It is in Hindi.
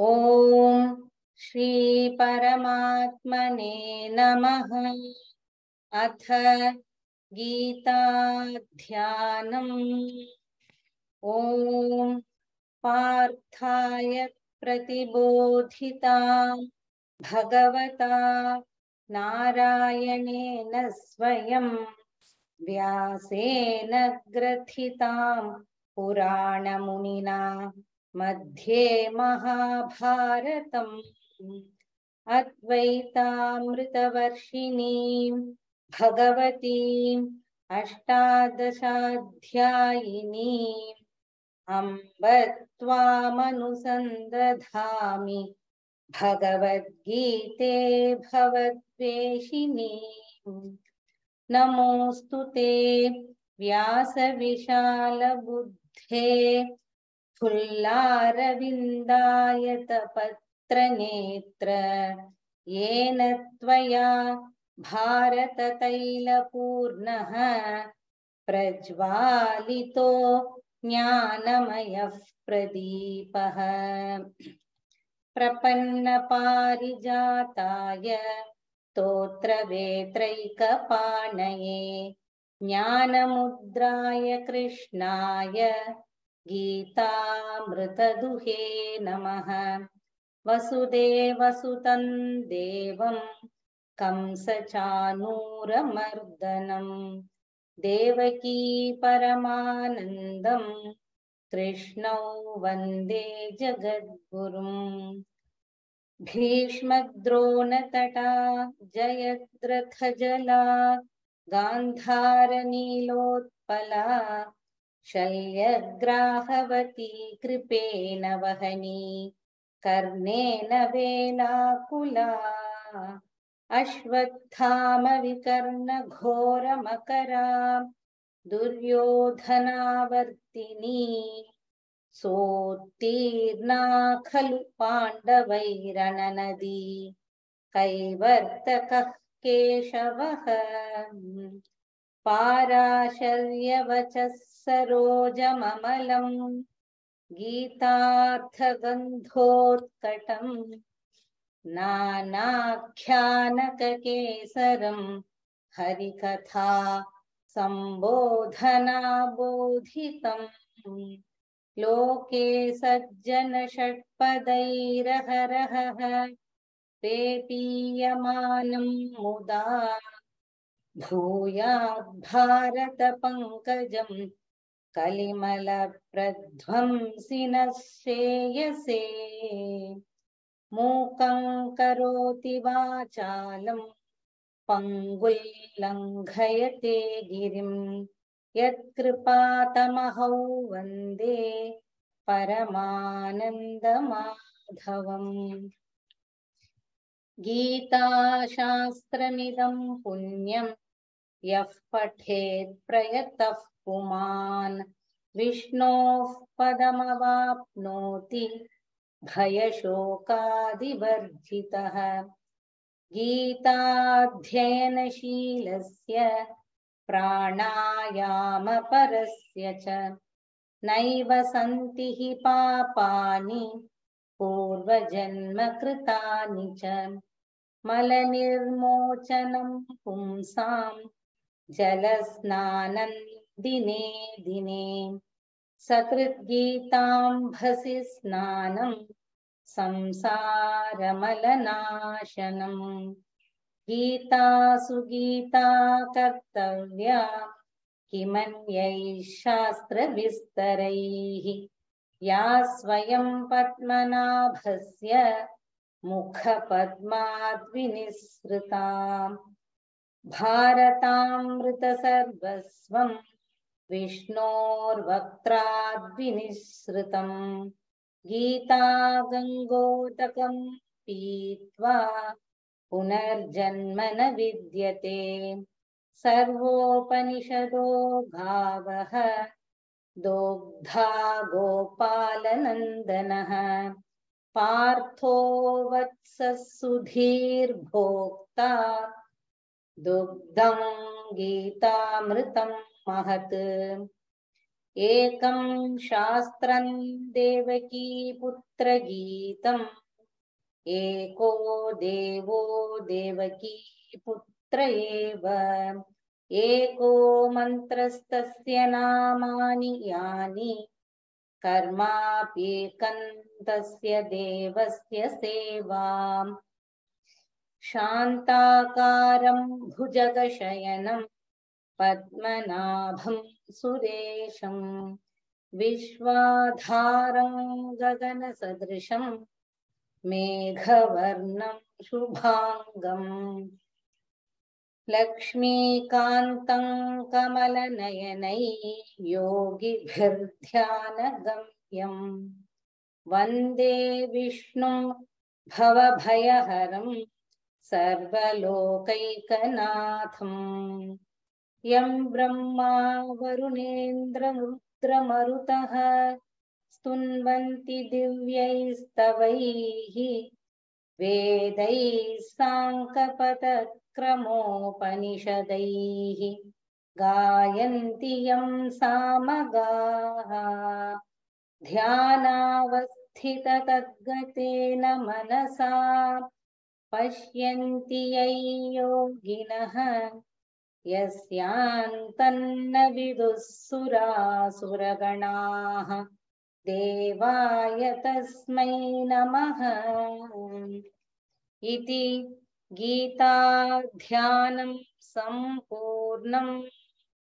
ॐ श्रीपरमात्मने नमः। अथ गीताध्यानम्। ॐ पार्थाय प्रतिबोधिता भगवता नारायणेन स्वयं व्यासेन ग्रथितां पुराणमुनिना। मध्ये महाभारतम्। अद्वैतामृतवर्षिणीं भगवतीम् अष्टादशाध्यायिनीम् अम्ब त्वामनुसन्दधामि भगवद्गीते भवद्वेषिणी नमोऽस्तु ते व्यासविशालबुद्धे फुल्लारविन्दायतपत्रनेत्र येन त्वया भारततैलपूर्णः प्रज्वालितो ज्ञानमयः प्रदीपः। प्रपन्नपारिजाताय स्तोत्रवेत्रैकपाणये ज्ञानमुद्राय कृष्णाय गीतामृतदुहे नमः। वसुदेवसुतं देवं कंसचानूरमर्दनम् देवकी परमानन्दं कृष्णौ वंदे जगद्गुरुम् भीष्मद्रोणतटा जयद्रथजला गान्धारनीलोत्पला शल्यग्राहवती कृपेण वहनी कर्णेन वेलाकुला अश्वत्थामविकर्णघोरमकरा दुर्योधनावर्तिनी सोत्तीर्णा खलु पाण्डवैरणनदी कैवर्तकः केशवः पाराशर्यवचः सरोजममलम् गीतार्थगन्धोत्कटम् नानाख्यानककेसरम् हरिकथा सम्बोधनाबोधितम् लोके सज्जनषट्पदैरहरहः पेपीयमानं मुदा भूयाद्भारतपङ्कजम् कलिमलप्रध्वंसिनः श्रेयसे मूकं करोति वाचालं पङ्गुल्लङ्घयते गिरिं। वंदे परमानन्दमाधवम्। गीताशास्त्रमिदं पुण्यं यः पठेत् प्रयतः पुमान्। विष्णोः पदमवाप्नोति भयशोकादिवर्जितः। गीताध्ययनशीलस्य प्राणायामपरस्य च नैव सन्ति हि पापानि, पूर्वजन्मकृतानि च। मलनिर्मोचनं पुंसां जलस्नानं दिने दिने। सकृद्गीताम्भसि स्नानं संसारमलनाशनम् गीता सुगीता कर्तव्या, किमन्यैः शास्त्रविस्तरैः। या स्वयं पद्मनाभस्य मुखपद्माद्विनिसृता भारतामृतसर्वस्वं विष्णोर्वक्त्राद्विनिसृतं गीता गङ्गोदकं पीत्वा पुनर्जन्म न विद्यते। सर्वोपनिषदो गावः दोग्धा गोपालनन्दनः। पार्थो वत्सः सुधीर्भोक्ता दुग्धं गीतामृतं महत्। एकं शास्त्रं देवकीपुत्रगीतम् एको देवो देवकी पुत्र एव। एको मन्त्रस्तस्य नामानि यानि कर्माप्येकं तस्य देवस्य सेवाम्। शान्ताकारं भुजगशयनं पद्मनाभं सुरेशं विश्वाधारं गगनसदृशं मेघवर्णं शुभाङ्गम्। लक्ष्मीकान्तं कमलनयनै योगिभिर्ध्यानगम्यम् वंदे विष्णुं भवभयहरं सर्वलोकैकनाथम्। यं ब्रह्मा वरुणेन्द्ररुद्रमरुतः स्तुन्वन्ति दिव्यैस्तवैः वेदैः साङ्कपदक्रमोपनिषदैः गायन्ति यं सामगाः। ध्यानावस्थिततद्गतेन मनसा पश्यन्ति यै योगिनः। यस्यान्तन्न विदुः सुरासुरगणाः देवाय तस्मै नमः। इति गीताध्यानं सम्पूर्णम्